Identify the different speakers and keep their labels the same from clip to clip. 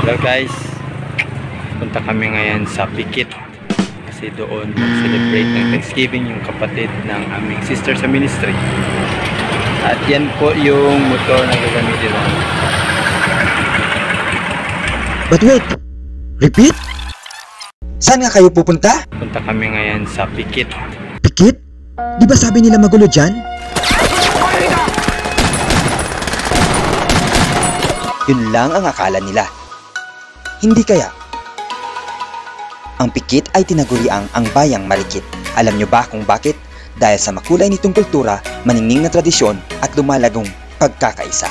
Speaker 1: Hello guys, punta kami ngayon sa Pikit kasi doon mag-celebrate ng Thanksgiving yung kapatid ng aming sister sa ministry. At yan po yung motor na gagamitin namin.
Speaker 2: But wait, repeat? Saan nga kayo pupunta?
Speaker 1: Punta kami ngayon sa Pikit.
Speaker 2: Pikit? Di ba sabi nila magulo dyan? Yun lang ang akala nila. Hindi kaya. Ang pikit ay tinaguriang ang bayang marikit. Alam nyo ba kung bakit? Dahil sa makulay nitong kultura, maningning na tradisyon at lumalagong pagkakaisa.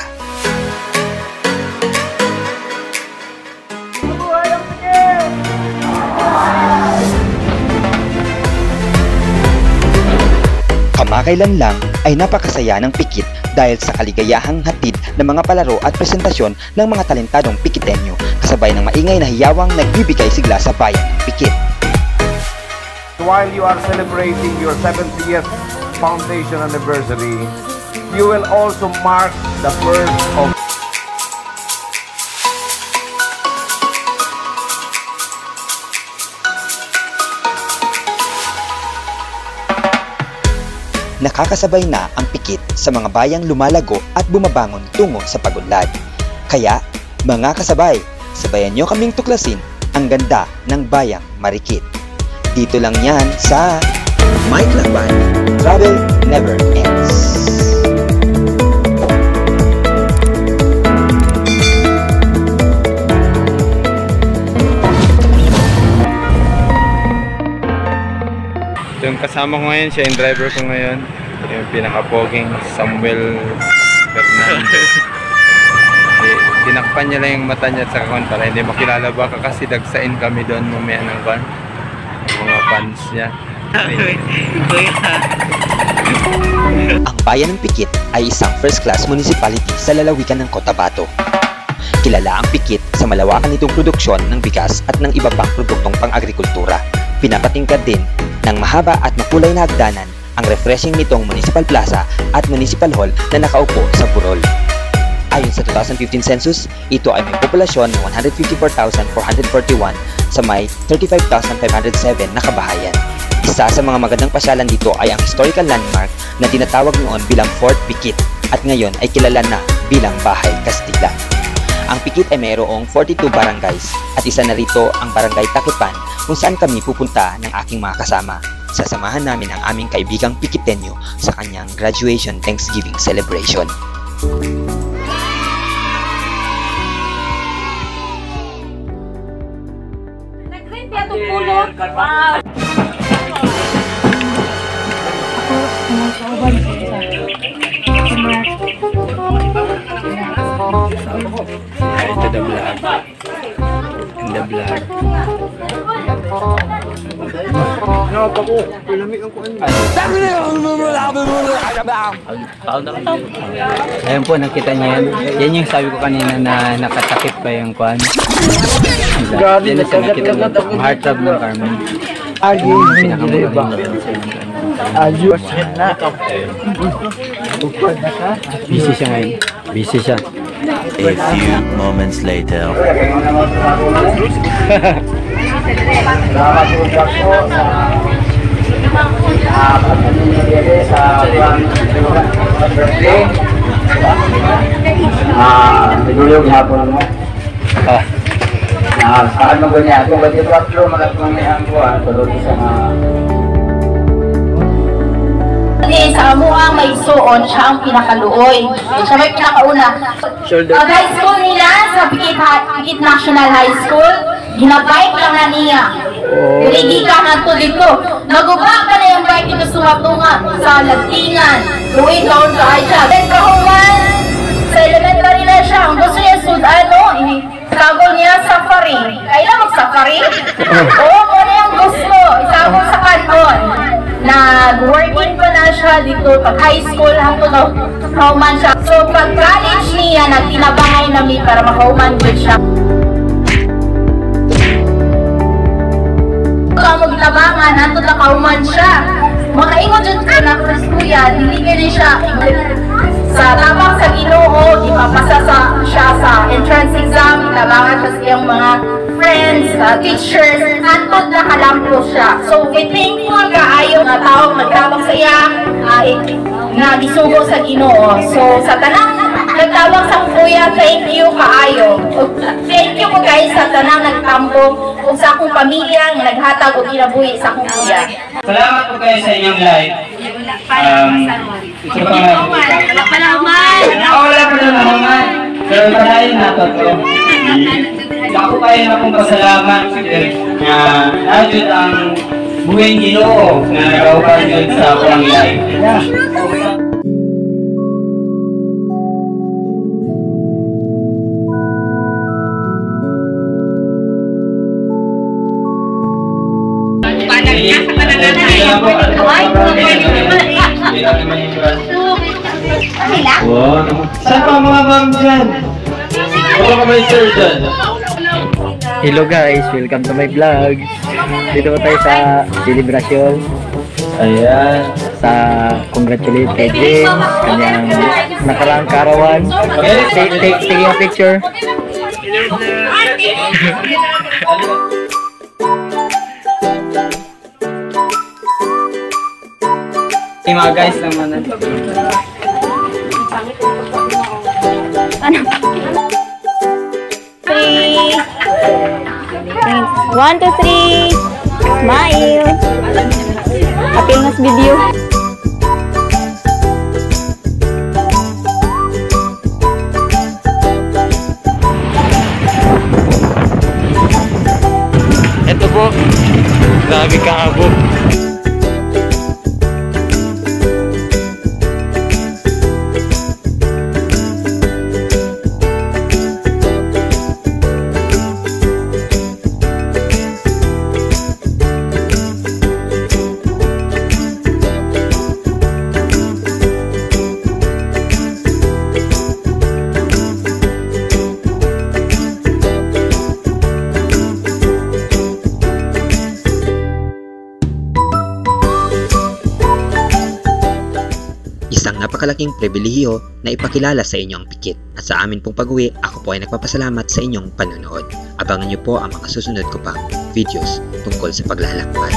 Speaker 2: Kamakailan lang ay napakasaya ng pikit dahil sa kaligayahang hatid ng mga palaro at presentasyon ng mga talentadong pikitenyo kasabay ng maingay na hiyawang nagbibigay sigla sa bayan ng pikit.
Speaker 3: While you are celebrating your 70th foundation anniversary, you will also mark the first of
Speaker 2: Nakakasabay na ang pikit sa mga bayang lumalago at bumabangon tungo sa pagunlad. Kaya, mga kasabay, sabayan nyo kaming tuklasin ang ganda ng bayang marikit. Dito lang yan sa Mike Lakban. Travel never ends.
Speaker 1: Kasama ko ngayon, siya yung driver ko ngayon. Yung pinakapoging Samuel Fernandez. Eh, tinakpan niya lang yung mata niya sa kakon para hindi makilala baka kasi dagsain kami doon mamaya ng van. Mga fans niya.
Speaker 2: Ang bayan ng Pikit ay isang first-class municipality sa lalawigan ng Cotabato. Kilala ang Pikit sa malawakan nitong produksyon ng bigas at ng iba pang produktong pang-agrikultura. Pinapatingkad din ng mahaba at makulay na hagdanan ang refreshing nitong Municipal Plaza at Municipal Hall na nakaupo sa Burol. Ayon sa 2015 census, ito ay may populasyon ng 154,441 sa may 35,507 na kabahayan. Isa sa mga magandang pasyalan dito ay ang historical landmark na tinatawag noon bilang Fort Pikit at ngayon ay kilala na bilang Bahay Kastila. Ang Pikit ay mayroong 42 barangays at isa na rito ang Barangay Takipan kung saan kami pupunta ng aking mga kasama. Sasamahan namin ang aming kaibigang Pikitenyo sa kanyang graduation Thanksgiving celebration.
Speaker 4: Nag-green pa pulot. Wow.
Speaker 1: Ito the vlog. In the vlog. Ayun po, nakita niyo yan. Yan yung sabi ko kanina na nakatakip pa yung kwan. Yan yung sa nakita niyo. Ang heartthrob ng Carmen. Yung pinakamagandang Ayos na. Busy siya ngayon. Busy siya.
Speaker 5: A few moments later.
Speaker 6: Ah, nagulog hapon mo.
Speaker 1: Ah,
Speaker 6: Ah, saan mo ganyan? Kung ba't ito atlo, malatong may ang kuha, tulog sa mga...
Speaker 4: amuang may suon, siya ang pinakaluoy. Siya may pinakauna. Ang high school nila sa Pikit, Ha- Pikit National High School, ginabike lang na niya. Hindi ka na to dito. Naguba ka na yung bike dito sumatunga sa Lagtingan. Going down sa Aisha. Then kahuman, sa elementary na siya. Ang gusto niya sud, ano, isagol niya safari. Kailan mag-safari? Oo, kung ano yung gusto. Isagol sa kanon. Nag-working pa na siya dito pag high school hangtod na kauman siya. So pag college niya, nagtinabangay nami para makauman good siya. Ikaw mo gitabangan, hangtod na kauman siya. Makaingon dyan ka na kuya, dili na siya. Sa tabang sa Ginoo, ipapasa sa siya sa entrance exam, itabangan siya sa iyang mga friends, uh, teachers, antod na kalampo siya. So, we thankful kaayo nga tao magtabang sa iya, uh, nga gisugo sa Ginoo. So, sa tanang nagtabang sa kuya, thank you kaayo. Thank you po guys sa tanang nagtampo ug sa akong pamilya nga naghatag og ginabuhi sa akong kuya.
Speaker 1: Salamat po kayo sa inyong live. Um, ito pa nga.
Speaker 4: Wala pa naman!
Speaker 1: Wala pa na naman. Pero padayon na to. Ako kayo na pong pasalamat na nadyo ang buhay ginoo na nagawag yun sa akong live. Wow. Saan pa mga ma'am dyan? Wala ka may sir dyan?
Speaker 7: Hello guys, welcome to my vlog. Dito tayo sa celebration
Speaker 1: Ayan.
Speaker 7: sa congratulate kay James, kanyang nakaraang karawan. Take, take, take a picture.
Speaker 1: Hey mga guys naman.
Speaker 8: three. One, two, three. Smile. Apil nas video.
Speaker 9: Ito po. Kahabog.
Speaker 2: Napakalaking pribilehiyo na ipakilala sa inyo ang pikit. At sa amin pong pag-uwi, ako po ay nagpapasalamat sa inyong panonood. Abangan niyo po ang mga susunod ko pang videos tungkol sa paglalakbay.